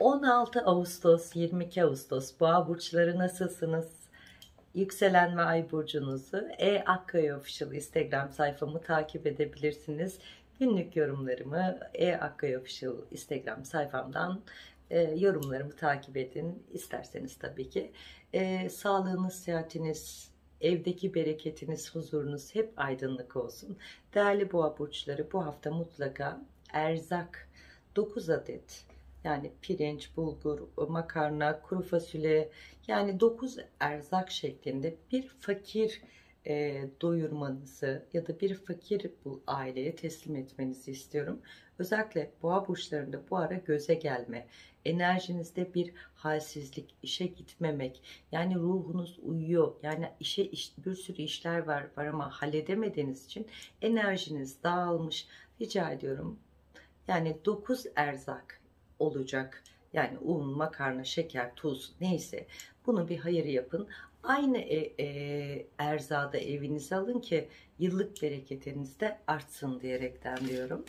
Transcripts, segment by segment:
16 Ağustos 22 Ağustos boğa burçları nasılsınız? Yükselen ve ay burcunuzu E Akkaya Official Instagram sayfamı takip edebilirsiniz. Günlük yorumlarımı E Akkaya Official Instagram sayfamdan e, yorumlarımı takip edin. isterseniz tabii ki. E, sağlığınız, seyahatiniz, evdeki bereketiniz, huzurunuz hep aydınlık olsun. Değerli boğa burçları bu hafta mutlaka erzak 9 adet yani pirinç, bulgur, makarna, kuru fasulye yani 9 erzak şeklinde bir fakir e, doyurmanızı ya da bir fakir bu aileye teslim etmenizi istiyorum. Özellikle boğa burçlarında bu ara göze gelme, enerjinizde bir halsizlik, işe gitmemek, yani ruhunuz uyuyor, yani işe iş, bir sürü işler var, var ama halledemediğiniz için enerjiniz dağılmış. Rica ediyorum yani 9 erzak olacak. Yani un, makarna, şeker, tuz neyse bunu bir hayır yapın. Aynı e, e, erzada evinize alın ki yıllık bereketiniz de artsın diyerekten diyorum.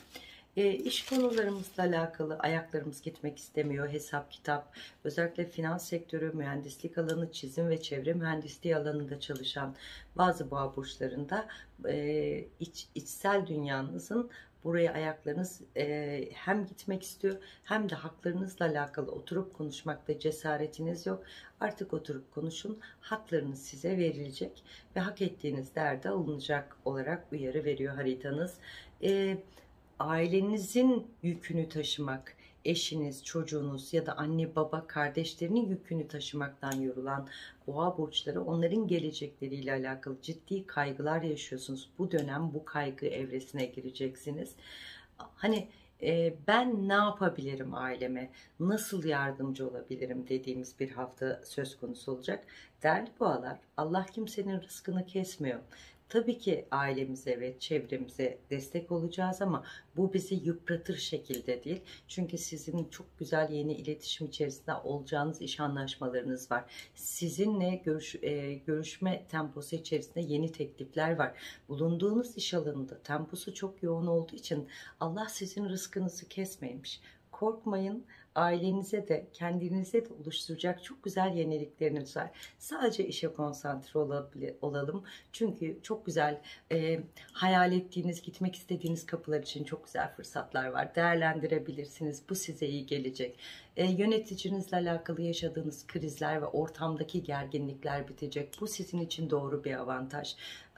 E, iş konularımızla alakalı ayaklarımız gitmek istemiyor. Hesap, kitap, özellikle finans sektörü, mühendislik alanı, çizim ve çevre mühendisliği alanında çalışan bazı boğa burçlarında e, iç, içsel dünyanızın buraya ayaklarınız e, hem gitmek istiyor hem de haklarınızla alakalı oturup konuşmakta cesaretiniz yok. Artık oturup konuşun. Haklarınız size verilecek ve hak ettiğiniz değerde alınacak olarak uyarı veriyor haritanız. E, ailenizin yükünü taşımak, eşiniz, çocuğunuz ya da anne baba kardeşlerinin yükünü taşımaktan yorulan boğa burçları onların gelecekleriyle alakalı ciddi kaygılar yaşıyorsunuz. Bu dönem bu kaygı evresine gireceksiniz. Hani e, ben ne yapabilirim aileme, nasıl yardımcı olabilirim dediğimiz bir hafta söz konusu olacak. Değerli boğalar Allah kimsenin rızkını kesmiyor. Tabii ki ailemize ve çevremize destek olacağız ama bu bizi yıpratır şekilde değil. Çünkü sizin çok güzel yeni iletişim içerisinde olacağınız iş anlaşmalarınız var. Sizinle görüş, e, görüşme temposu içerisinde yeni teklifler var. Bulunduğunuz iş alanında temposu çok yoğun olduğu için Allah sizin rızkınızı kesmemiş. Korkmayın ailenize de kendinize de oluşturacak çok güzel yenilikleriniz var. Sadece işe konsantre olalım. Çünkü çok güzel e, hayal ettiğiniz, gitmek istediğiniz kapılar için çok güzel fırsatlar var. Değerlendirebilirsiniz. Bu size iyi gelecek. E, yöneticinizle alakalı yaşadığınız krizler ve ortamdaki gerginlikler bitecek. Bu sizin için doğru bir avantaj.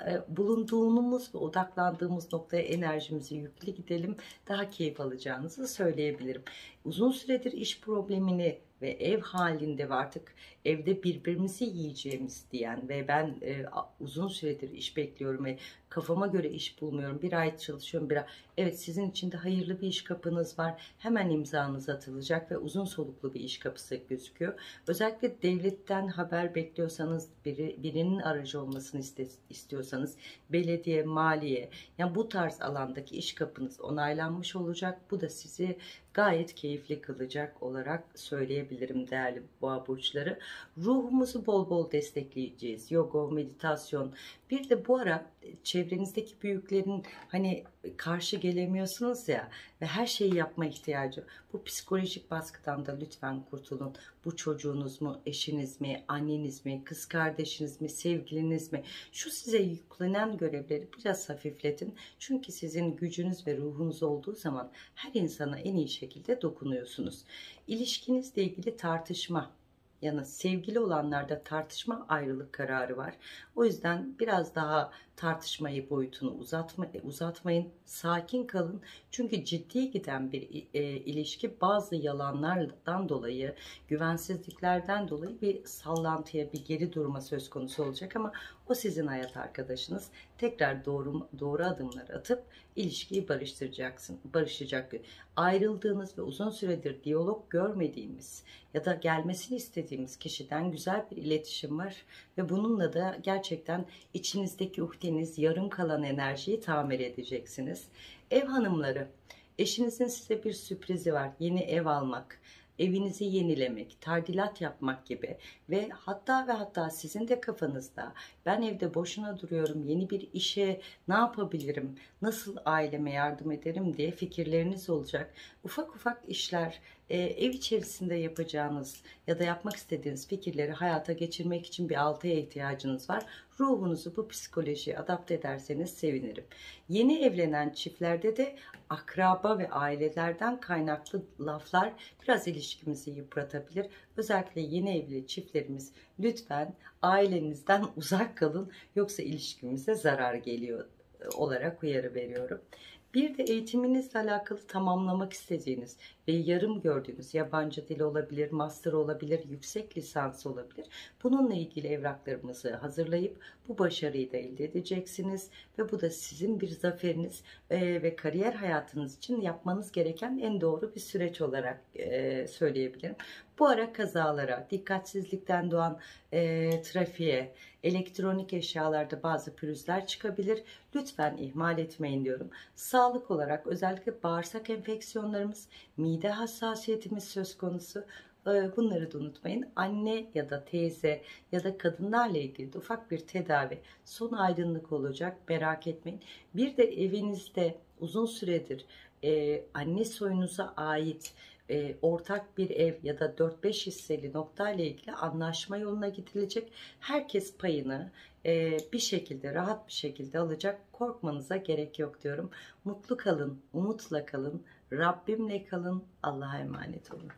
E, bulunduğumuz ve odaklandığımız noktaya enerjimizi yüklü gidelim. Daha keyif alacağınızı söyleyebilirim. Uzun süredir iş problemini ve ev halinde ve artık evde birbirimizi yiyeceğimiz diyen ve ben e, uzun süredir iş bekliyorum ve kafama göre iş bulmuyorum. Bir ay çalışıyorum bir ay. Evet sizin için de hayırlı bir iş kapınız var. Hemen imzanız atılacak ve uzun soluklu bir iş kapısı gözüküyor. Özellikle devletten haber bekliyorsanız biri, birinin aracı olmasını iste, istiyorsanız belediye, maliye yani bu tarz alandaki iş kapınız onaylanmış olacak. Bu da sizi gayet keyifli kılacak olarak söyleyebilirim değerli boğa burçları. Ruhumuzu bol bol destekleyeceğiz. Yoga, meditasyon. Bir de bu ara çevrenizdeki büyüklerin hani karşı gelemiyorsunuz ya ve her şeyi yapma ihtiyacı. Bu psikolojik baskıdan da lütfen kurtulun. Bu çocuğunuz mu, eşiniz mi, anneniz mi, kız kardeşiniz mi, sevgiliniz mi? Şu size yüklenen görevleri biraz hafifletin. Çünkü sizin gücünüz ve ruhunuz olduğu zaman her insana en iyi şekilde dokunuyorsunuz. İlişkinizle ilgili tartışma, yani sevgili olanlarda tartışma ayrılık kararı var. O yüzden biraz daha tartışmayı boyutunu uzatma, uzatmayın. Sakin kalın. Çünkü ciddi giden bir e, ilişki bazı yalanlardan dolayı, güvensizliklerden dolayı bir sallantıya, bir geri durma söz konusu olacak ama o sizin hayat arkadaşınız. Tekrar doğru doğru adımlar atıp ilişkiyi barıştıracaksın, barışacak. Ayrıldığınız ve uzun süredir diyalog görmediğimiz ya da gelmesini istediğimiz kişiden güzel bir iletişim var ve bununla da gerçekten içinizdeki uhdeniz, yarım kalan enerjiyi tamir edeceksiniz. Ev hanımları, eşinizin size bir sürprizi var. Yeni ev almak, evinizi yenilemek, tadilat yapmak gibi ve hatta ve hatta sizin de kafanızda ben evde boşuna duruyorum, yeni bir işe ne yapabilirim, nasıl aileme yardım ederim diye fikirleriniz olacak. Ufak ufak işler e, ev içerisinde yapacağınız ya da yapmak istediğiniz fikirleri hayata geçirmek için bir altıya ihtiyacınız var. Ruhunuzu bu psikolojiye adapte ederseniz sevinirim. Yeni evlenen çiftlerde de akraba ve ailelerden kaynaklı laflar biraz ilişkimizi yıpratabilir. Özellikle yeni evli çiftlerimiz lütfen ailenizden uzak kalın yoksa ilişkimize zarar geliyor olarak uyarı veriyorum. Bir de eğitiminizle alakalı tamamlamak istediğiniz ve yarım gördüğünüz yabancı dil olabilir, master olabilir, yüksek lisans olabilir. Bununla ilgili evraklarımızı hazırlayıp bu başarıyı da elde edeceksiniz. Ve bu da sizin bir zaferiniz e, ve kariyer hayatınız için yapmanız gereken en doğru bir süreç olarak e, söyleyebilirim. Bu ara kazalara, dikkatsizlikten doğan e, trafiğe, elektronik eşyalarda bazı pürüzler çıkabilir. Lütfen ihmal etmeyin diyorum. Sağlık olarak özellikle bağırsak enfeksiyonlarımız, mide hassasiyetimiz söz konusu. E, bunları da unutmayın. Anne ya da teyze ya da kadınlarla ilgili de ufak bir tedavi. Son aydınlık olacak merak etmeyin. Bir de evinizde uzun süredir e, anne soyunuza ait e, ortak bir ev ya da 4-5 hisseli nokta ile ilgili anlaşma yoluna gidilecek. Herkes payını e, bir şekilde rahat bir şekilde alacak. Korkmanıza gerek yok diyorum. Mutlu kalın, umutla kalın, Rabbimle kalın. Allah'a emanet olun.